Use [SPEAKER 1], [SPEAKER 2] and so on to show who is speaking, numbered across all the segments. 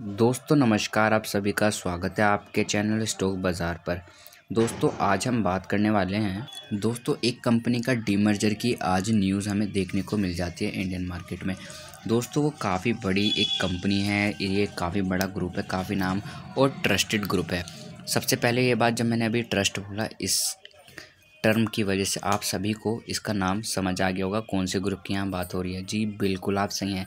[SPEAKER 1] दोस्तों, नमस्कार। आप सभी का स्वागत है आपके चैनल स्टॉक बाज़ार पर। दोस्तों, आज हम बात करने वाले हैं, दोस्तों, एक कंपनी का डीमर्जर की आज न्यूज़ हमें देखने को मिल जाती है इंडियन मार्केट में। दोस्तों, वो काफ़ी बड़ी एक कंपनी है, ये काफ़ी बड़ा ग्रुप है, काफ़ी नाम और ट्रस्टेड ग्रुप है। सबसे पहले ये बात, जब मैंने अभी ट्रस्ट बोला, इस टर्म की वजह से आप सभी को इसका नाम समझ आ गया होगा, कौन से ग्रुप की यहाँ बात हो रही है। जी, बिल्कुल आप सही हैं।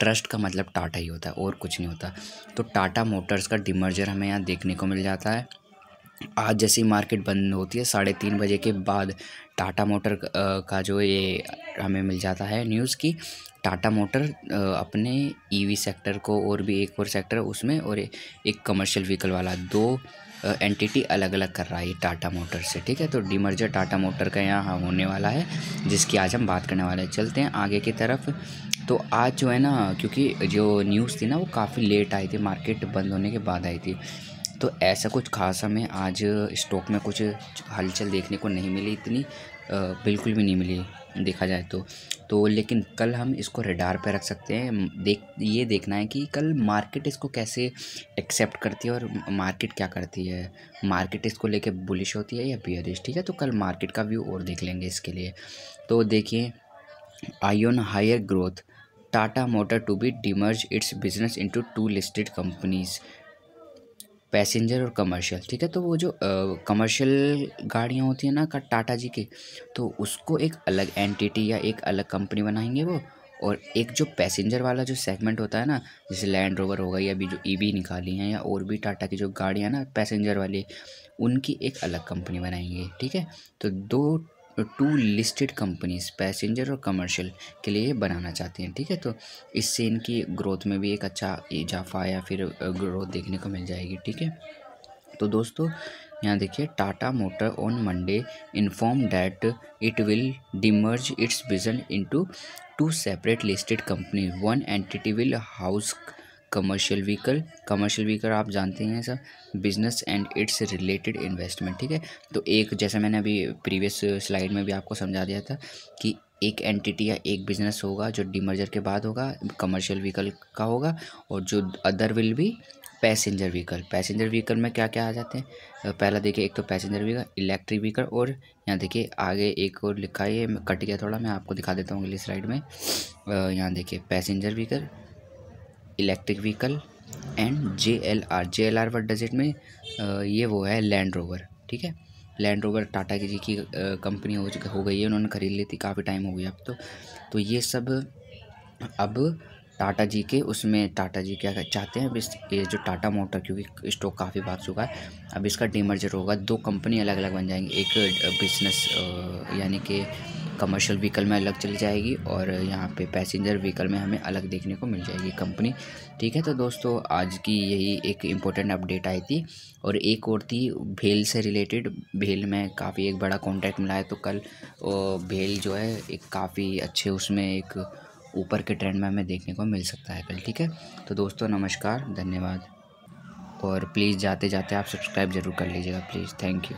[SPEAKER 1] ट्रस्ट का मतलब टाटा ही होता है, और कुछ नहीं होता। तो टाटा मोटर्स का डिमर्जर हमें यहाँ देखने को मिल जाता है। आज जैसी मार्केट बंद होती है, साढ़े तीन बजे के बाद टाटा मोटर का जो ये हमें मिल जाता है न्यूज़ की, टाटा मोटर अपने ईवी सेक्टर को और भी एक और सेक्टर उसमें और एक कमर्शियल व्हीकल वाला, दो एंटिटी अलग अलग कर रहा है टाटा मोटर से, ठीक है? तो डिमर्जर टाटा मोटर का यहाँ होने वाला है, जिसकी आज हम बात करने वाले हैं। चलते हैं आगे की तरफ़। तो आज जो है ना, क्योंकि जो न्यूज़ थी ना, वो काफ़ी लेट आई थी मार्केट बंद होने के बाद आई थी। तो ऐसा कुछ खास हमें आज स्टॉक में कुछ हलचल देखने को नहीं मिली, इतनी बिल्कुल भी नहीं मिली, देखा जाए तो। तो लेकिन कल हम इसको रेडार पे रख सकते हैं। देख, ये देखना है कि कल मार्केट इसको कैसे एक्सेप्ट करती है और मार्केट क्या करती है। मार्केट इसको लेके बुलिश होती है या बियरिश ठीक है? तो कल मार्केट का व्यू और देख लेंगे इसके लिए। तो देखिए I on higher growth Tata motor to be demerge its business into two listed companies passenger और कमर्शियल, ठीक है? तो वो जो कमर्शियल गाड़ियाँ होती हैं ना टाटा जी की तो उसको एक अलग एंटिटी या एक अलग कंपनी बनाएँगे वो और एक जो पैसेंजर वाला जो सेगमेंट होता है ना, जैसे लैंड रोवर होगा या अभी जो ईवी निकाली हैं या और भी टाटा की जो गाड़ियाँ ना, पैसेंजर वाली, उनकी एक अलग कंपनी बनाएँगे, ठीक है? तो दो टू लिस्टेड कंपनीज़, पैसेंजर और कमर्शियल के लिए बनाना चाहते हैं, ठीक है? तो इससे इनकी ग्रोथ में भी एक अच्छा इजाफा या फिर ग्रोथ देखने को मिल जाएगी, ठीक है? तो दोस्तों, यहाँ देखिए, Tata motor on Monday inform that it will demerge its vision into two separate listed company, one entity will house commercial vehicle commercial vehicle आप जानते हैं सब business and its related investment ठीक है? तो एक, जैसा मैंने अभी प्रीवियस स्लाइड में भी आपको समझा दिया था कि एक एंटिटी या एक बिज़नेस होगा जो डीमर्जर के बाद होगा कमर्शियल व्हीकल का होगा और जो अदर विल भी पैसेंजर व्हीकल पैसेंजर व्हीकल में क्या क्या आ जाते हैं? पहला देखिए, एक तो पैसेंजर व्हीकल इलेक्ट्रिक व्हीकल और यहाँ देखिए, आगे एक और लिखा है, कट गया थोड़ा, मैं आपको दिखा देता हूँ अगली स्लाइड में। यहाँ देखिए passenger vehicle electric vehicle and J L R J L R word does it में ये वो है लैंड रोवर ठीक है? लैंड रोवर टाटा की जी की कंपनी हो हो गई है, उन्होंने ख़रीद ली थी, काफ़ी टाइम हो गया अब तो। तो ये सब अब टाटा जी के, उसमें टाटा जी क्या चाहते हैं, अब इस, ये जो टाटा मोटर क्योंकि स्टॉक काफ़ी भाग चुका है, अब इसका डीमर्जर होगा, दो कंपनी अलग अलग बन जाएँगी, एक बिज़नेस यानी कि कमर्शियल व्हीकल में अलग चली जाएगी और यहाँ पे पैसेंजर व्हीकल में हमें अलग देखने को मिल जाएगी कंपनी ठीक है तो दोस्तों, आज की यही एक इम्पोर्टेंट अपडेट आई थी और एक और थी भेल से रिलेटेड भेल में काफ़ी एक बड़ा कॉन्टैक्ट मिला है तो कल भेल जो है, एक काफ़ी अच्छे उसमें एक ऊपर के ट्रेंड में हमें देखने को मिल सकता है कल, ठीक है? तो दोस्तों, नमस्कार, धन्यवाद। और प्लीज़ जाते जाते आप सब्सक्राइब ज़रूर कर लीजिएगा प्लीज़ थैंक यू